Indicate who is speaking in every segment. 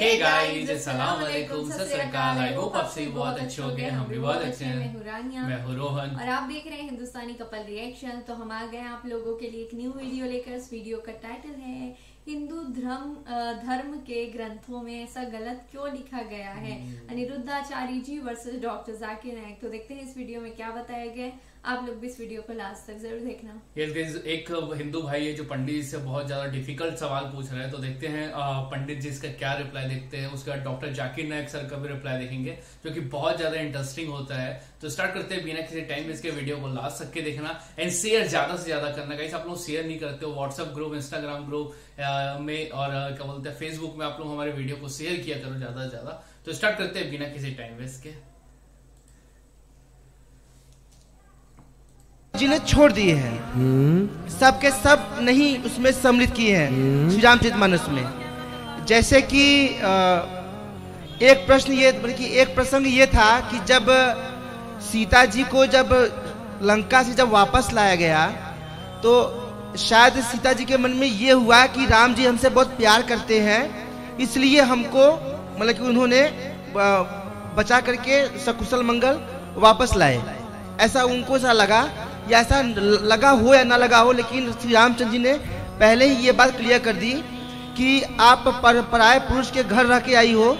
Speaker 1: Hey guys अस्सलाम वालेकुम सत आई होप आप सभी बहुत अच्छे होंगे हम भी बहुत अच्छे
Speaker 2: मैं
Speaker 1: हैं
Speaker 2: रानिया।
Speaker 1: मैं हूँ रोहन।
Speaker 2: और आप देख रहे हैं हिंदुस्तानी कपल रिएक्शन तो हम आ गए आप लोगों के लिए एक न्यू वीडियो लेकर। इस वीडियो का टाइटल है हिंदू धर्म धर्म के ग्रंथों में ऐसा गलत क्यों लिखा गया है?
Speaker 1: हम्म।
Speaker 2: Aniruddhacharya ji versus doctor Zakir Naik. तो देखते हैं इस वीडियो में क्या बताया गया आप लोग भी इस वीडियो को लास्ट तक ज़रूर देखना।
Speaker 1: एक हिंदू भाई है जो पंडित जी से बहुत ज़्यादा डिफ़िकल्ट सवाल पूछ रहे हैं तो देखते हैं पंडित जी इसका क्या रिप्लाई देखते हैं। उसके बाद डॉक्टर जाकिर नायक सर का भी रिप्लाई देखेंगे, जो कि बहुत ज़्यादा इंटरेस्टिंग होता है। तो स्टार्ट करते हैं, बिना किसी टाइम इसके वीडियो को लास्ट तक के देखना एंड शेयर ज़्यादा से ज़्यादा करना। गाइस आप लोग शेयर नहीं करते हो। व्हाट्सएप ग्रुप इंस्टाग्राम ग्रुप में और क्या बोलते हैं फेसबुक में आप लोग हमारे वीडियो को शेयर किया करो ज़्यादा से ज़्यादा। तो स्टार्ट करते हैं, बिना किसी टाइम वेस्ट के।
Speaker 3: जी ने छोड़ दिए हैं। सबके सब नहीं उसमें सम्मिलित किए हैं। श्री रामचरित मानस में। जैसे कि एक प्रश्न ये, बल्कि एक प्रसंग ये था कि जब सीता जी को जब लंका से जब वापस लाया गया तो शायद सीता जी के मन में ये हुआ कि राम जी हमसे बहुत प्यार करते हैं, इसलिए हमको मतलब कि उन्होंने बचा करके सकुशल मंगल वापस लाए। ऐसा उनको सा लगा या ऐसा लगा हो या ना लगा हो लेकिन श्री रामचंद्र जी ने पहले ही ये बात क्लियर कर दी कि आप पर, पराये पुरुष के घर रह के आई हो।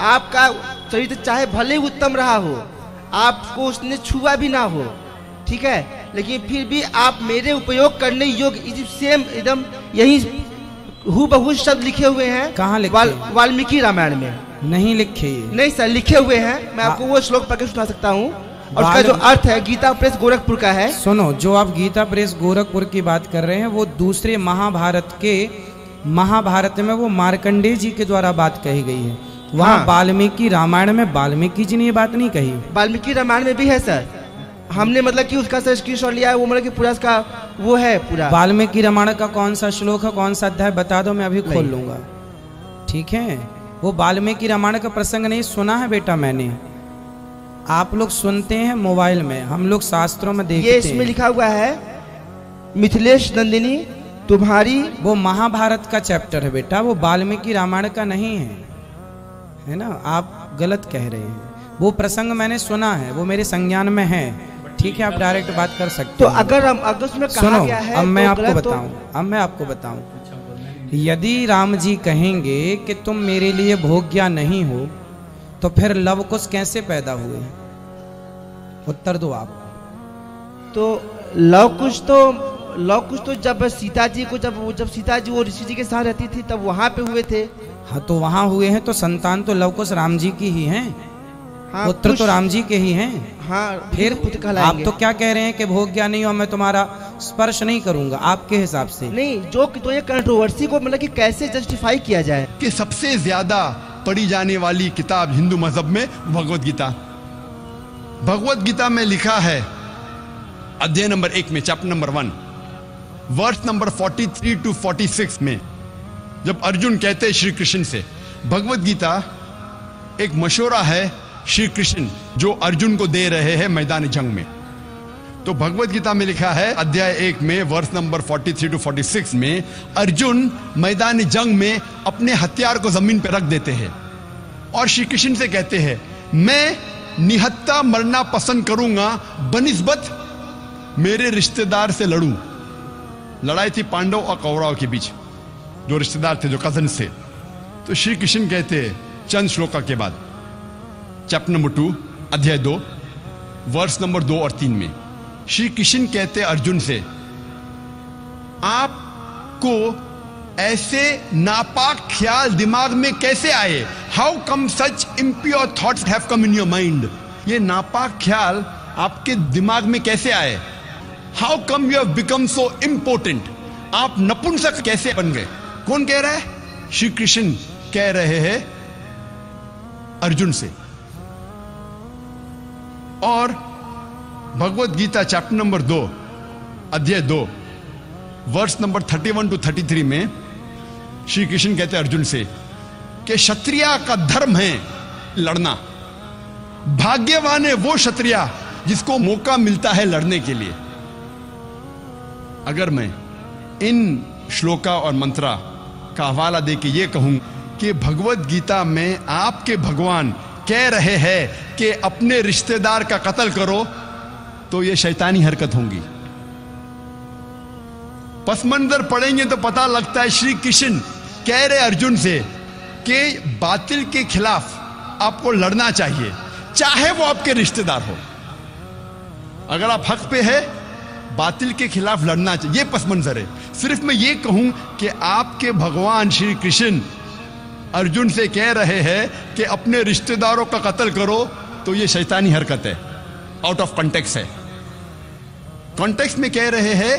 Speaker 3: आपका चरित्र चाहे भले ही उत्तम रहा हो आपको उसने छुआ भी ना हो ठीक है? लेकिन फिर भी आप मेरे उपयोग करने योग्य सेम एकदम यही हु बहु शब्द लिखे हुए हैं।
Speaker 4: कहाँ लिखे
Speaker 3: वाल, वाल्मीकि रामायण में।
Speaker 4: नहीं लिखे
Speaker 3: नहीं सर लिखे हुए हैं। मैं आपको वो श्लोक पढ़ के सुना सकता हूँ। और उसका जो अर्थ है गीता प्रेस गोरखपुर का है।
Speaker 4: सुनो जो आप गीता प्रेस गोरखपुर की बात कर रहे हैं वो दूसरे महाभारत के महाभारत में वो मार्कंडेय जी के द्वारा बात कही गई है। वहाँ
Speaker 3: हाँ।
Speaker 4: वाल्मीकि रामायण में वाल्मीकि जी ने ये बात नहीं कही।
Speaker 3: वाल्मीकि रामायण में भी है सर। हमने मतलब कि उसका सर स्क्रीन लिया है वो मतलब कि पूरा उसका वो है पूरा।
Speaker 4: वाल्मीकि रामायण का कौन सा श्लोक है कौन सा अध्याय बता दो मैं अभी खोल लूँगा। ठीक है? वो वाल्मीकि रामायण का प्रसंग नहीं सुना है बेटा मैंने। आप लोग सुनते हैं मोबाइल में हम लोग शास्त्रों में देखते
Speaker 3: ये इसमें लिखा हुआ है मिथिलेश नंदिनी तुम्हारी
Speaker 4: वो महाभारत का चैप्टर है बेटा वो वाल्मीकि रामायण का नहीं है। है ना? आप गलत कह रहे हैं। वो प्रसंग मैंने सुना है वो मेरे संज्ञान में है। ठीक है आप डायरेक्ट बात कर सकते
Speaker 3: तो
Speaker 4: हो।
Speaker 3: अगर हम अगर उसमें कहा
Speaker 4: सुनो
Speaker 3: गया है
Speaker 4: अब मैं
Speaker 3: तो
Speaker 4: आपको
Speaker 3: तो-
Speaker 4: बताऊँ अब मैं आपको बताऊँ। यदि राम जी कहेंगे कि तुम मेरे लिए भोग्या नहीं हो तो फिर लव कुश कैसे पैदा हुए? उत्तर दो आप।
Speaker 3: तो लव कुश तो लव कुश तो जब सीता जी को जब जब सीता जी वो ऋषि जी के साथ रहती थी तब वहाँ पे हुए थे।
Speaker 4: हाँ तो वहाँ हुए हैं तो संतान तो लव कुश राम जी की ही हैं।
Speaker 3: हाँ
Speaker 4: पुत्र तो राम जी के ही हैं।
Speaker 3: हाँ
Speaker 4: फिर
Speaker 3: पुत्र
Speaker 4: आप तो क्या कह रहे हैं कि भोग्या नहीं हो मैं तुम्हारा स्पर्श नहीं करूँगा आपके हिसाब से?
Speaker 3: नहीं जो तो ये कंट्रोवर्सी को मतलब कि कैसे जस्टिफाई किया जाए?
Speaker 5: कि सबसे ज़्यादा पढ़ी जाने वाली किताब हिंदू मज़हब में भगवत गीता। भगवत गीता में लिखा है, अध्याय नंबर एक में, chapter number one, verse number 43 to 46 में, जब अर्जुन कहते हैं श्री कृष्ण से, भगवत गीता एक मशोरा है श्री कृष्ण जो अर्जुन को दे रहे हैं मैदान जंग में। तो भगवत गीता में लिखा है, अध्याय एक में, वर्ष नंबर 43 टू 46 में, अर्जुन मैदान जंग में अपने हथियार को ज़मीन पर रख देते हैं और श्री कृष्ण से कहते हैं, मैं निहत्ता मरना पसंद करूँगा, बनिस्बत मेरे रिश्तेदार से लड़ू। लड़ाई थी पांडव और कौरव के बीच, जो रिश्तेदार थे, जो कज़न से। तो श्री कृष्ण कहते हैं, चंद श्लोका के बाद, चैप्टर नंबर टू अध्याय दो, वर्ष नंबर दो और तीन में श्री कृष्ण कहते अर्जुन से, आपको ऐसे नापाक ख्याल दिमाग में कैसे आए? How come such impure thoughts have come in your mind ये नापाक ख्याल आपके दिमाग में कैसे आए? How come you have become so important आप नपुंसक कैसे बन गए? कौन कह रहा है? श्री कृष्ण कह रहे हैं अर्जुन से, और भगवत गीता चैप्टर नंबर दो अध्याय दो वर्ष नंबर 31 टू 33 में श्री कृष्ण कहते हैं अर्जुन से कि क्षत्रिय का धर्म है लड़ना। भाग्यवान है वो क्षत्रिय जिसको मौका मिलता है लड़ने के लिए। अगर मैं इन श्लोका और मंत्रा का हवाला दे के ये कहूँ कि भगवत गीता में आपके भगवान कह रहे हैं कि अपने रिश्तेदार का कत्ल करो तो ये शैतानी हरकत होंगी। पस मंजर पढ़ेंगे तो पता लगता है श्री कृष्ण कह रहे अर्जुन से कि बातिल के खिलाफ आपको लड़ना चाहिए, चाहे वो आपके रिश्तेदार हो। अगर आप हक पे है, बातिल के खिलाफ लड़ना चाहिए। ये पसमंजर है। सिर्फ़ मैं ये कहूँ कि आपके भगवान श्री कृष्ण अर्जुन से कह रहे हैं कि अपने रिश्तेदारों का कत्ल करो तो ये शैतानी हरकत है। आउट ऑफ़ कंटेक्स है। कॉन्टेक्स में कह रहे हैं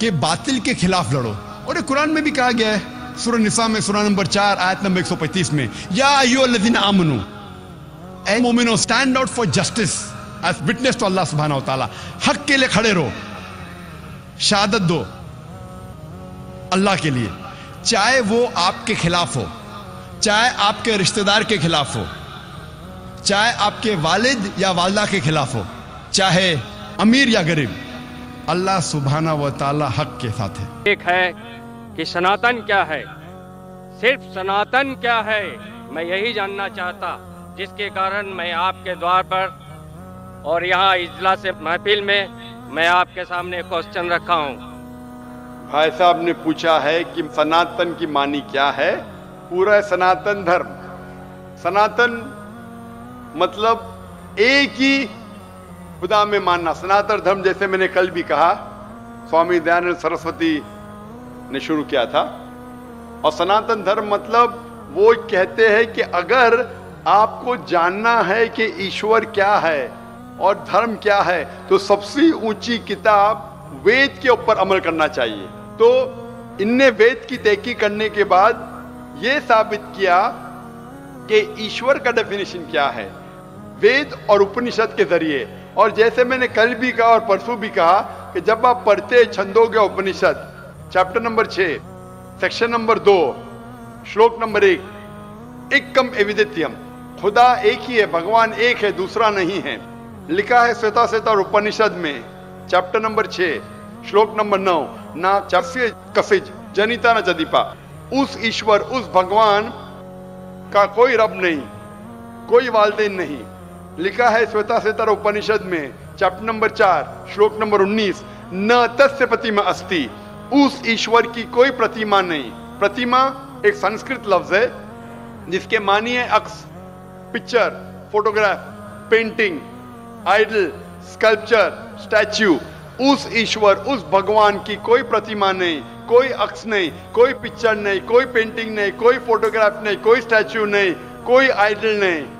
Speaker 5: कि बातिल के खिलाफ लड़ो। और ये कुरान में भी कहा गया है, सूरह निसा में, सूरह नंबर चार, आयत नंबर 135 में, या अयो लदीन आमनु ए मोमिनो stand out for justice as witness to Allah सुबहाना ताला। हक के लिए खड़े रहो, शहादत दो अल्लाह के लिए। चाहे वो आपके खिलाफ हो, चाहे आपके रिश्तेदार के खिलाफ हो, चाहे आपके वालिद या वालदा के खिलाफ हो, चाहे अमीर या गरीब अल्लाह सुबहाना व ताला हक के साथ है।
Speaker 6: एक है कि सनातन क्या है? सिर्फ़ सनातन क्या है? मैं यही जानना चाहता जिसके कारण मैं आपके द्वार पर और यहाँ इजलास महफिल में मैं आपके सामने क्वेश्चन रखा हूँ।
Speaker 5: भाई साहब ने पूछा है कि सनातन की मानी क्या है? पूरा सनातन धर्म। सनातन मतलब एक ही खुदा में मानना, सनातन धर्म जैसे मैंने कल भी कहा, स्वामी दयानंद सरस्वती ने शुरू किया था। और सनातन धर्म मतलब वो कहते हैं कि अगर आपको जानना है कि ईश्वर क्या है और धर्म क्या है तो सबसे ऊँची किताब वेद के ऊपर अमल करना चाहिए। तो इनने वेद की तहकी करने के बाद यह साबित किया कि ईश्वर का डेफिनेशन क्या है। वेद और उपनिषद के ज़रिए और जैसे मैंने कल भी कहा और परसों भी कहा कि जब आप पढ़ते छंदोगे उपनिषद चैप्टर नंबर छ सेक्शन नंबर दो, श्लोक नंबर एक एकम एविदित्यम। खुदा एक ही है, भगवान एक है, दूसरा नहीं है। लिखा है श्वेता श्वेता उपनिषद में चैप्टर नंबर छ श्लोक नंबर नौ, ना चस्य कसिज, जनिता न जदीपा। उस ईश्वर, उस भगवान का कोई रब नहीं, कोई वालदेन नहीं। लिखा है श्वेता श्वेतर उपनिषद में चैप्टर नंबर चार, श्लोक नंबर उन्नीस, न तस्य प्रतिमा अस्ति, उस ईश्वर की कोई प्रतिमा नहीं। प्रतिमा एक संस्कृत लफ्ज है, जिसके मानिए अक्स, picture, photograph, painting, idol, sculpture, statue, उस ईश्वर, उस भगवान की कोई प्रतिमा नहीं, कोई अक्स नहीं, कोई पिक्चर नहीं, कोई पेंटिंग नहीं, कोई फोटोग्राफ नहीं, कोई स्टैच्यू नहीं, कोई आइडल नहीं।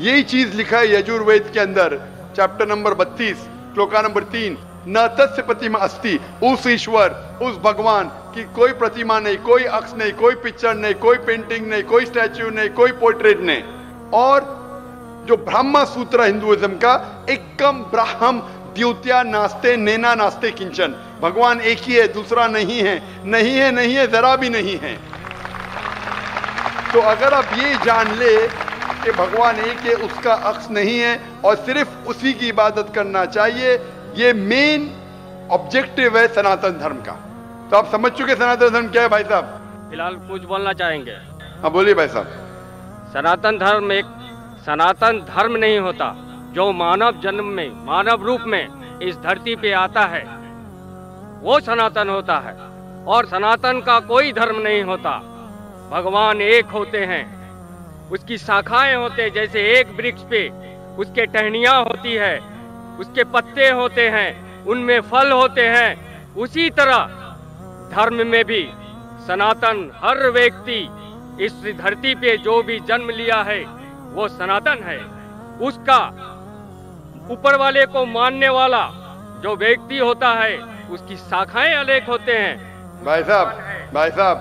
Speaker 5: यही चीज़ लिखा है यजुर्वेद के अंदर चैप्टर नंबर 32 श्लोका नंबर तीन। न तस्य प्रतिमा अस्ति, उस ईश्वर, उस भगवान की कोई प्रतिमा नहीं, कोई अक्स नहीं, कोई पिक्चर नहीं, कोई पेंटिंग नहीं, कोई स्टैच्यू नहीं, कोई पोर्ट्रेट नहीं। और जो ब्रह्मा सूत्र हिंदुइज्म का, एकम ब्राह्म द्योत्या नास्ते, नैना नास्ते किंचन। भगवान एक ही है, दूसरा नहीं है। नहीं है नहीं है, जरा भी नहीं है। तो अगर आप ये जान ले कि भगवान एक है उसका अक्स नहीं है और सिर्फ़ उसी की इबादत करना चाहिए। ये मेन ऑब्जेक्टिव है सनातन धर्म का। तो आप समझ चुके सनातन धर्म क्या है भाई साहब?
Speaker 6: फ़िलहाल कुछ बोलना चाहेंगे?
Speaker 5: हाँ बोलिए भाई साहब।
Speaker 6: सनातन धर्म एक सनातन धर्म नहीं होता जो मानव जन्म में मानव रूप में इस धरती पे आता है। वो सनातन होता है और सनातन का कोई धर्म नहीं होता। भगवान एक होते हैं। उसकी शाखाएँ होते हैं जैसे एक वृक्ष पे। उसके टहनिया होती है उसके पत्ते होते हैं उनमें फल होते हैं। उसी तरह धर्म में भी सनातन हर व्यक्ति इस धरती पे जो भी जन्म लिया है वो सनातन है। उसका ऊपर वाले को मानने वाला जो व्यक्ति होता है उसकी शाखाएँ अनेक होते हैं।
Speaker 5: भाई साहब भाई साहब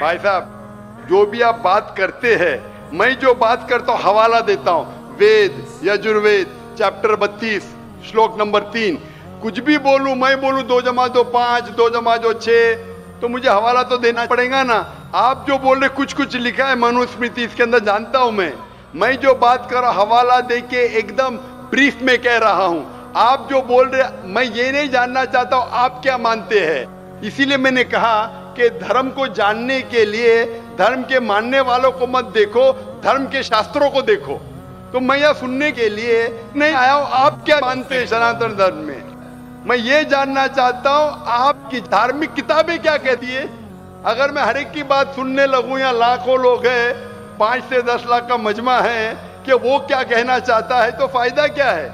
Speaker 5: भाई साहब जो भी आप बात करते हैं मैं जो बात करता हूँ, हवाला देता हूँ। वेद, यजुर्वेद चैप्टर बत्तीस, श्लोक नंबर तीन। कुछ भी बोलूँ, मैं बोलूँ दो जमा दो पाँच, दो जमा दो छह तो मुझे हवाला तो देना पड़ेगा ना। आप जो बोल रहे कुछ कुछ लिखा है मनुस्मृति, इसके अंदर जानता हूँ मैं। मैं जो बात कर रहा हवाला दे के एकदम ब्रीफ में कह रहा हूँ। आप जो बोल रहे, मैं ये नहीं जानना चाहता हूँ, आप क्या मानते हैं? इसीलिए मैंने कहा कि धर्म को जानने के लिए धर्म के मानने वालों को मत देखो, धर्म के शास्त्रों को देखो। तो मैं यह सुनने के लिए नहीं आया हूँ। आप क्या मानते हैं सनातन धर्म में? मैं ये जानना चाहता हूँ, आपकी धार्मिक किताबें क्या कहती है? अगर मैं हर एक की बात सुनने लगू या लाखों लोग हैं, पाँच से दस लाख का मजमा है कि वो क्या कहना चाहता है तो फ़ायदा क्या है?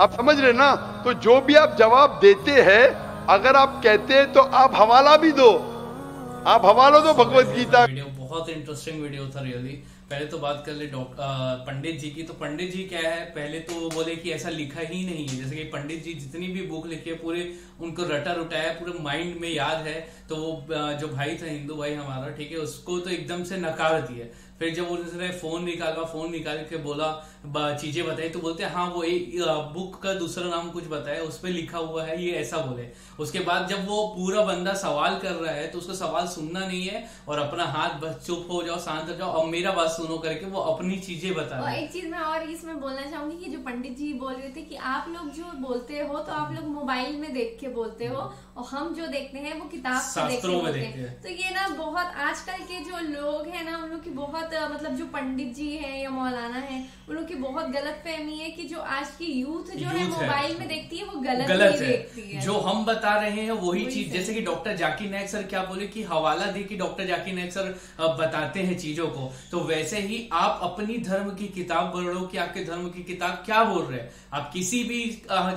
Speaker 5: आप समझ रहे ना? तो जो भी आप जवाब देते हैं, अगर आप कहते हैं तो आप हवाला भी दो। आप हवाला दो भगवत गीता।
Speaker 1: वीडियो, बहुत इंटरेस्टिंग वीडियो था रियली पहले तो बात कर ले पंडित जी की। तो पंडित जी क्या है? पहले तो वो बोले कि ऐसा लिखा ही नहीं है। जैसे कि पंडित जी जितनी भी बुक लिखी है, पूरे उनको रटा रुटाया, पूरे माइंड में याद है। तो वो जो भाई था, हिंदू भाई हमारा, ठीक है, उसको तो एकदम से नकार दिया। फिर जब उसने फ़ोन निकाला फ़ोन निकाल के बोला चीज़ें बताई। तो बोलते हाँ वो एक बुक का दूसरा नाम कुछ बताया उस पर लिखा हुआ है ये ऐसा बोले। उसके बाद जब वो पूरा बंदा सवाल कर रहा है तो उसको सवाल सुनना नहीं है और अपना हाथ बस चुप हो जाओ शांत हो जाओ और मेरा बात सुनो करके वो अपनी चीज़ें बता
Speaker 2: और
Speaker 1: रहे
Speaker 2: एक चीज़ मैं और इसमें बोलना चाहूँगी कि जो पंडित जी बोल रहे थे कि आप लोग जो बोलते हो तो आप लोग मोबाइल में देख के बोलते हो और हम जो देखते हैं वो किताब से
Speaker 1: शास्त्रों में देखते
Speaker 2: हैं
Speaker 1: हैं।
Speaker 2: तो ये ना बहुत आजकल के जो लोग हैं ना उन लोग की बहुत मतलब जो पंडित जी हैं या मौलाना है उन लोग की बहुत गलत फहमी है कि जो आज की यूथ जो
Speaker 1: यूथ है।
Speaker 2: मोबाइल में देखती है वो गलत,
Speaker 1: गलत
Speaker 2: ही
Speaker 1: है।
Speaker 2: देखती है।
Speaker 1: जो हम बता रहे हैं वही चीज़ जैसे कि डॉक्टर जाकिर नायक सर क्या बोले कि हवाला दे कि डॉक्टर जाकिर नायक सर बताते हैं चीज़ों को। तो वैसे ही आप अपनी धर्म की किताब पढ़ो कि आपके धर्म की किताब क्या बोल रहे हैं? आप किसी भी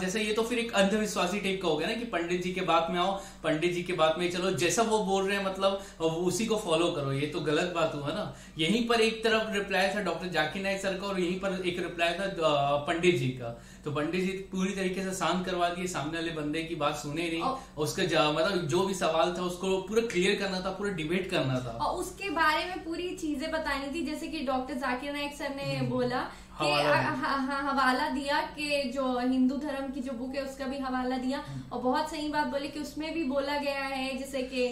Speaker 1: जैसे ये तो फिर एक अंधविश्वासी टाइप का हो गया ना कि पंडित जी के बात में आओ पंडित जी के बात में चलो जैसा वो बोल रहे हैं मतलब उसी को फॉलो करो। ये तो गलत बात हुआ ना। यहीं पर एक तरफ़ रिप्लाई था डॉक्टर जाकिर नायक सर का और यहीं पर एक रिप्लाई था पंडित जी का। तो पंडित जी पूरी तरीके से शांत करवा दिए सामने वाले बंदे की बात सुने नहीं
Speaker 2: और-
Speaker 1: उसका जा- मतलब जो भी सवाल था उसको पूरा क्लियर करना था पूरा डिबेट करना था।
Speaker 2: और उसके बारे में पूरी चीज़ें बतानी थी जैसे कि डॉक्टर जाकिर नायक सर ने बोला
Speaker 1: हवाला
Speaker 2: हाँ हाँ हवाला दिया कि जो हिंदू धर्म की जो बुक है उसका भी हवाला दिया। और बहुत सही बात बोली कि उसमें भी बोला गया है जैसे कि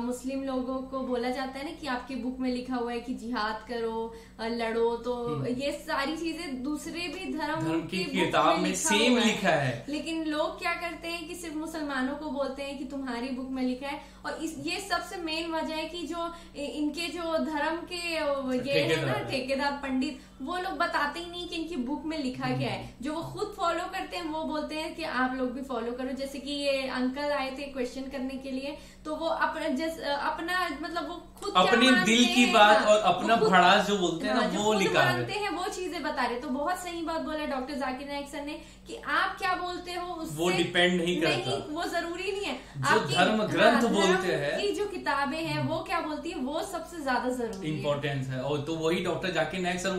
Speaker 2: मुस्लिम लोगों को बोला जाता है ना कि आपकी बुक में लिखा हुआ है कि जिहाद करो लड़ो तो ये सारी चीज़ें दूसरे भी धर्म
Speaker 1: धर्म की
Speaker 2: बुक
Speaker 1: किताब में
Speaker 2: लिखा
Speaker 1: सेम लिखा है।
Speaker 2: लेकिन लोग क्या करते हैं कि सिर्फ़ मुसलमानों को बोलते हैं कि तुम्हारी बुक में लिखा है। और इस ये सबसे मेन वजह है कि जो इनके जो धर्म के ये है ना।
Speaker 1: ठेकेदार
Speaker 2: पंडित वो लोग बताते ही नहीं कि इनकी बुक में लिखा क्या है। जो वो खुद फॉलो करते हैं वो बोलते हैं कि आप लोग भी फॉलो करो। जैसे कि ये अंकल आए थे क्वेश्चन करने के लिए तो वो अपना जैस अपना मतलब वो खुद
Speaker 1: अपने दिल की बात
Speaker 2: हाँ,
Speaker 1: और अपना भड़ास जो बोलते हैं ना,
Speaker 2: हाँ,
Speaker 1: वो।
Speaker 2: मानते हैं वो चीज़ें बता रहे तो बहुत सही बात बोला डॉक्टर जाकिर नायक सर ने कि आप क्या बोलते हो उससे
Speaker 1: वो depend नहीं करता।
Speaker 2: नहीं वो ज़रूरी नहीं है।
Speaker 1: जो धर्म ग्रंथ
Speaker 2: हाँ,
Speaker 1: बोलते हैं।
Speaker 2: की जो किताबें हैं वो क्या बोलती है वो सबसे ज़्यादा ज़रूरी है।
Speaker 1: इम्पोर्टेंस है। और तो वही डॉक्टर जाकिर नायक सर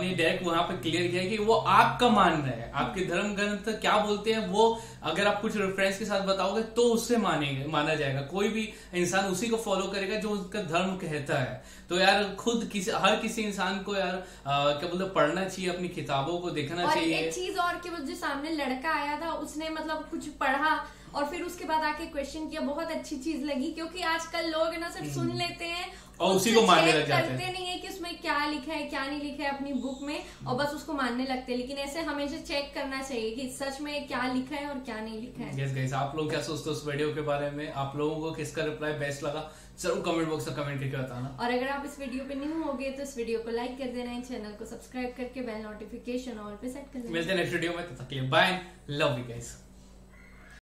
Speaker 1: ने डायरेक्ट वहाँ पे क्लियर किया कि वो आपका मानना है। आपके धर्म ग्रंथ क्या बोलते हैं वो अगर आप कुछ रेफरेंस के साथ बताओगे तो उससे मानेंगे माना जाएगा। कोई भी इंसान उसी को फॉलो करेगा जो उसका धर्म कहता है। तो यार खुद किसी हर किसी इंसान को यार क्या बोलते पढ़ना चाहिए अपनी किताबों को देखना चाहिए।
Speaker 2: एक चीज़ और कि जो सामने लड़का आया था उसने मतलब कुछ पढ़ा और फिर उसके बाद आके क्वेश्चन किया बहुत अच्छी चीज़ लगी क्योंकि आजकल लोग ना सिर्फ़ सुन लेते हैं।
Speaker 1: हम्म। और उसी को मानने लग जाते हैं।
Speaker 2: नहीं है कि उसमें क्या लिखा है क्या नहीं लिखा है अपनी बुक में और बस उसको मानने लगते हैं। लेकिन ऐसे हमेशा चेक करना चाहिए कि सच में क्या लिखा है और क्या नहीं लिखा है।
Speaker 1: यस गाइस आप लोग क्या सोचते हो उस वीडियो के बारे में? आप लोगों को किसका रिप्लाई बेस्ट लगा? ज़रूर कमेंट बॉक्स में कमेंट करके बताना।
Speaker 2: और अगर आप इस वीडियो पे न्यू हो गए तो इस वीडियो को लाइक कर देना चैनल को सब्सक्राइब करके बेल नोटिफिकेशन ऑल पे सेट कर देना।
Speaker 1: मिलते हैं नेक्स्ट वीडियो में तब तक के लिए बाय लव यू गाइस